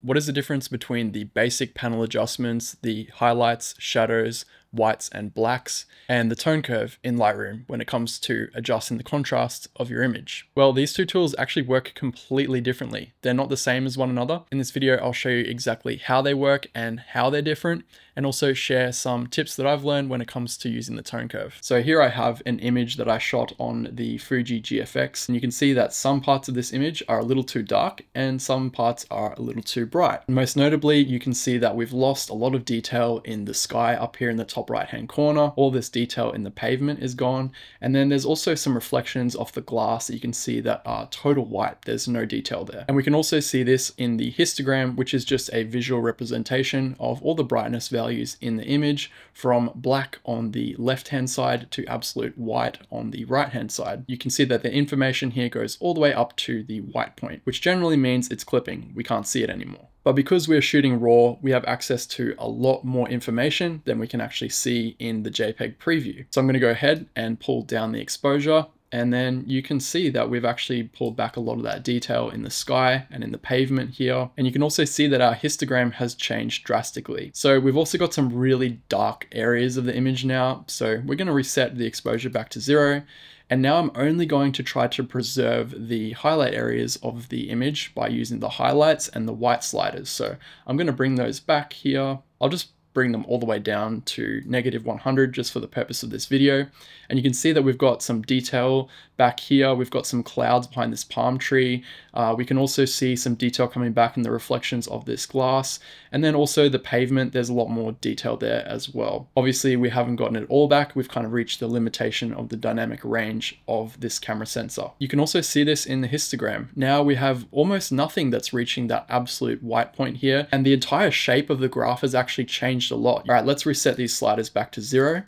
What is the difference between the basic panel adjustments, the highlights, shadows, whites and blacks, and the tone curve in Lightroom when it comes to adjusting the contrast of your image? Well, these two tools actually work completely differently. They're not the same as one another. In this video, I'll show you exactly how they work and how they're different, and also share some tips that I've learned when it comes to using the tone curve. So here I have an image that I shot on the Fuji GFX, and you can see that some parts of this image are a little too dark and some parts are a little too bright. Most notably, you can see that we've lost a lot of detail in the sky up here in the top top right hand corner. All this detail in the pavement is gone. And then there's also some reflections off the glass that you can see that are total white. There's no detail there. And we can also see this in the histogram, which is just a visual representation of all the brightness values in the image from black on the left hand side to absolute white on the right hand side. You can see that the information here goes all the way up to the white point, which generally means it's clipping. We can't see it anymore. But because we're shooting RAW, we have access to a lot more information than we can actually see in the JPEG preview. So I'm gonna go ahead and pull down the exposure and then you can see that we've actually pulled back a lot of that detail in the sky and in the pavement here. And you can also see that our histogram has changed drastically. So we've also got some really dark areas of the image now. So we're gonna reset the exposure back to zero and now I'm only going to try to preserve the highlight areas of the image by using the highlights and the white sliders. So I'm going to bring those back here. I'll just bring them all the way down to negative 100 just for the purpose of this video. And you can see that we've got some detail back here. We've got some clouds behind this palm tree. Uh, we can also see some detail coming back in the reflections of this glass. And then also the pavement, there's a lot more detail there as well. Obviously, we haven't gotten it all back. We've kind of reached the limitation of the dynamic range of this camera sensor. You can also see this in the histogram. Now we have almost nothing that's reaching that absolute white point here. And the entire shape of the graph has actually changed a lot. All right, let's reset these sliders back to zero.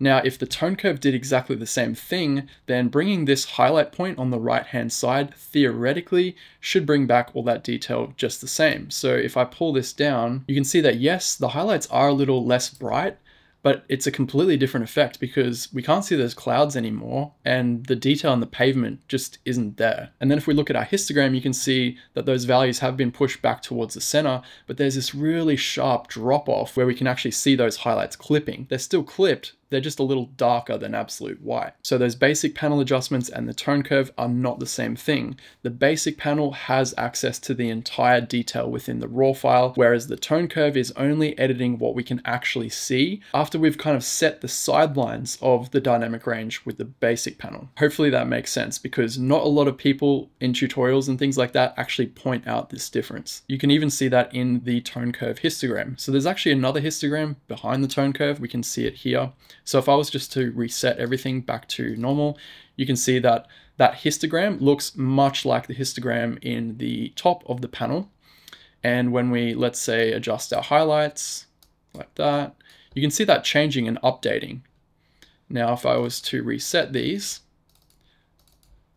Now, if the tone curve did exactly the same thing, then bringing this highlight point on the right hand side theoretically should bring back all that detail just the same. So if I pull this down, you can see that yes, the highlights are a little less bright, but it's a completely different effect because we can't see those clouds anymore and the detail on the pavement just isn't there. And then if we look at our histogram, you can see that those values have been pushed back towards the center, but there's this really sharp drop off where we can actually see those highlights clipping. They're still clipped, they're just a little darker than absolute white. So those basic panel adjustments and the tone curve are not the same thing. The basic panel has access to the entire detail within the raw file, whereas the tone curve is only editing what we can actually see after we've kind of set the sidelines of the dynamic range with the basic panel. Hopefully that makes sense because not a lot of people in tutorials and things like that actually point out this difference. You can even see that in the tone curve histogram. So there's actually another histogram behind the tone curve. We can see it here. So if I was just to reset everything back to normal, you can see that that histogram looks much like the histogram in the top of the panel. And when we, let's say, adjust our highlights like that, you can see that changing and updating. Now, if I was to reset these,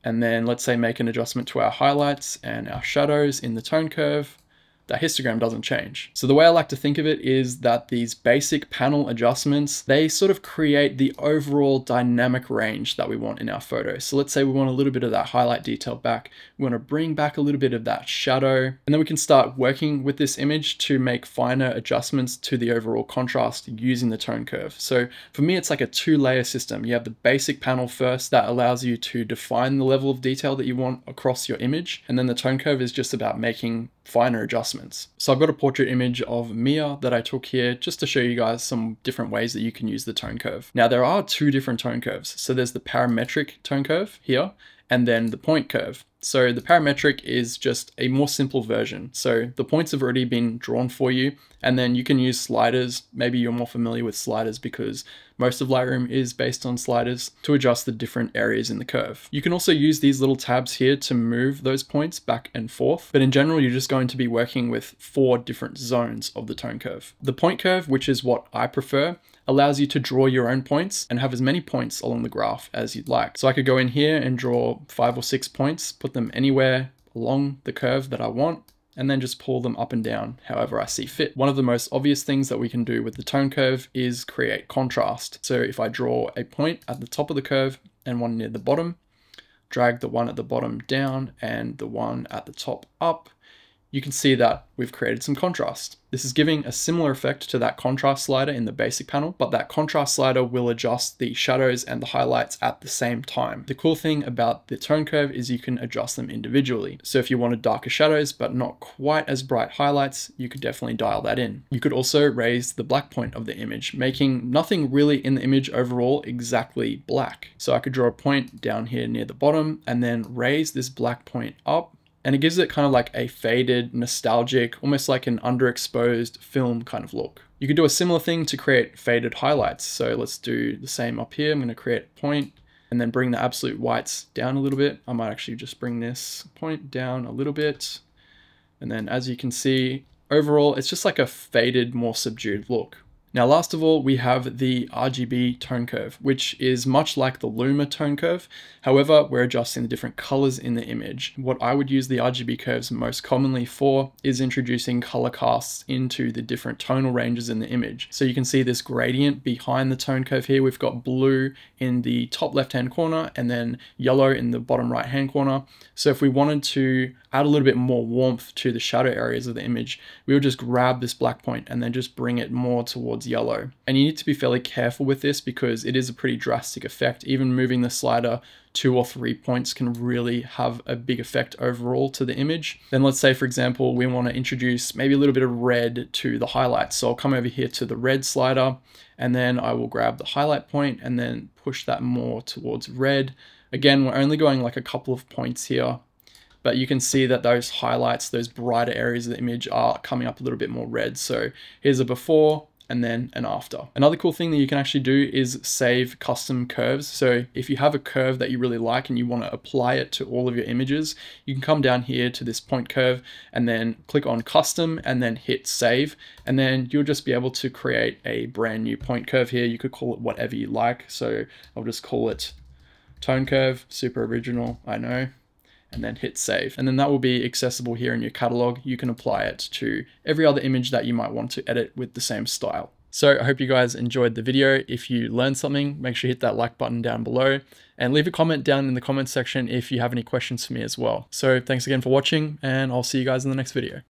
and then let's say make an adjustment to our highlights and our shadows in the tone curve, that histogram doesn't change. So the way I like to think of it is that these basic panel adjustments, they sort of create the overall dynamic range that we want in our photo. So let's say we want a little bit of that highlight detail back. We want to bring back a little bit of that shadow, and then we can start working with this image to make finer adjustments to the overall contrast using the tone curve. So for me, it's like a two layer system. You have the basic panel first that allows you to define the level of detail that you want across your image. And then the tone curve is just about making finer adjustments. So I've got a portrait image of Mia that I took here just to show you guys some different ways that you can use the tone curve. Now there are two different tone curves. So there's the parametric tone curve here and then the point curve. So the parametric is just a more simple version. So the points have already been drawn for you, and then you can use sliders. Maybe you're more familiar with sliders because most of Lightroom is based on sliders to adjust the different areas in the curve. You can also use these little tabs here to move those points back and forth, but in general, you're just going to be working with four different zones of the tone curve. The point curve, which is what I prefer, allows you to draw your own points and have as many points along the graph as you'd like. So I could go in here and draw five or six points, put them anywhere along the curve that I want, and then just pull them up and down however I see fit. One of the most obvious things that we can do with the tone curve is create contrast. So if I draw a point at the top of the curve and one near the bottom, drag the one at the bottom down and the one at the top up, you can see that we've created some contrast. This is giving a similar effect to that contrast slider in the basic panel, but that contrast slider will adjust the shadows and the highlights at the same time. The cool thing about the tone curve is you can adjust them individually. So if you wanted darker shadows, but not quite as bright highlights, you could definitely dial that in. You could also raise the black point of the image, making nothing really in the image overall exactly black. So I could draw a point down here near the bottom and then raise this black point up and it gives it kind of like a faded, nostalgic, almost like an underexposed film kind of look. You could do a similar thing to create faded highlights. So let's do the same up here. I'm going to create point and then bring the absolute whites down a little bit. I might actually just bring this point down a little bit. And then as you can see, overall, it's just like a faded, more subdued look. Now, last of all, we have the RGB tone curve, which is much like the Luma tone curve. However, we're adjusting the different colors in the image. What I would use the RGB curves most commonly for is introducing color casts into the different tonal ranges in the image. So you can see this gradient behind the tone curve here. We've got blue in the top left-hand corner and then yellow in the bottom right-hand corner. So if we wanted to add a little bit more warmth to the shadow areas of the image, we would just grab this black point and then just bring it more towards yellow. And you need to be fairly careful with this because it is a pretty drastic effect. Even moving the slider two or three points can really have a big effect overall to the image. Then let's say, for example, we want to introduce maybe a little bit of red to the highlights. So I'll come over here to the red slider and then I will grab the highlight point and then push that more towards red. Again, we're only going like a couple of points here but you can see that those highlights, those brighter areas of the image are coming up a little bit more red. So here's a before, and then an after. Another cool thing that you can actually do is save custom curves. So if you have a curve that you really like and you want to apply it to all of your images, you can come down here to this point curve and then click on custom and then hit save. And then you'll just be able to create a brand new point curve here. You could call it whatever you like. So I'll just call it tone curve, super original, I know and then hit save. And then that will be accessible here in your catalog. You can apply it to every other image that you might want to edit with the same style. So I hope you guys enjoyed the video. If you learned something, make sure you hit that like button down below and leave a comment down in the comment section if you have any questions for me as well. So thanks again for watching and I'll see you guys in the next video.